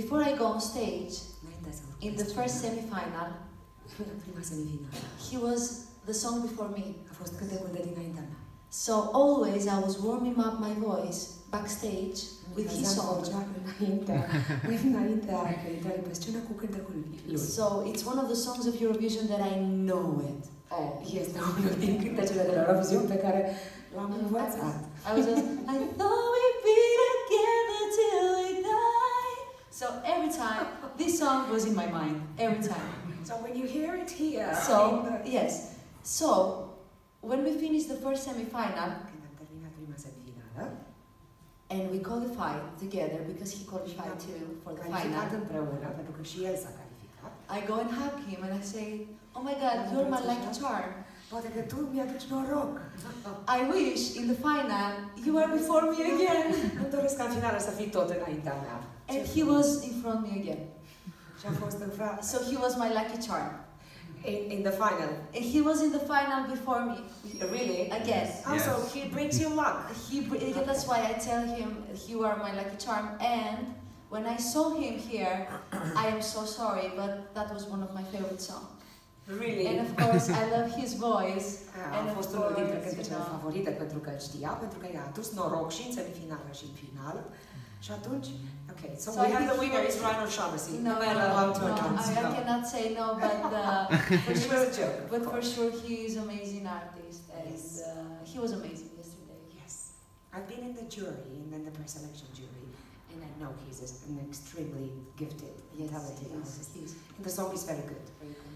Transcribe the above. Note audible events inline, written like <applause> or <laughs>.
Before I go on stage, înainte să urc in the first semi-final, la prima semifinală, he was the song before me. a fost cântecul de dinaintea mea. So always I was warming up my voice backstage with his song. vocea înaintea, înaintea intrării pe scenă cu cântecul lui. So it's one of the songs of Eurovision that I know it. Oh, este unul din cântecele de la Eurovision pe care l-am învățat. I was just, I thought So every time, this song was in my mind. Every time. So when you hear it here, So, yes. So, when we finished the first semi-final, când am terminat prima semifinală, and we qualified together because he qualified too for the final, împreună, pentru că și el s-a calificat, I go and hug him and I say, Oh my God, you're my lucky charm. Poate că tu mi-aduci noroc. I wish in the final you were before me again. <laughs> Îmi doresc ca în finală să fii tot înaintea mea. And he was in front of me again. Și a fost în fra... So he was my lucky charm. In, in the final. And he was in the final before me. Really? Again. Also, oh, Yes. he brings you luck. He, br- that's why I tell him you are my lucky charm. And when I saw him here, I am so sorry, but that was one of my favorite songs. Really? And of course, I love his voice. <laughs> A And of fost unul dintre course, cântecele you know. favorite pentru că îl știa, pentru că i-a adus noroc și în semifinală și în final. Și atunci, ok, so, So we I have the winner was- is Ryan O'Shaughnessy. No, No no, matter no, how to no, announce. I, I cannot say no, <laughs> but uh, for sure, was a joke. but for sure he is amazing artist, and Yes. uh, he was amazing yesterday. Yes. I've been in the jury and then the preselection jury, and I know he's an extremely gifted, Yes, talented he is, artist. he is And the song is very good. very good.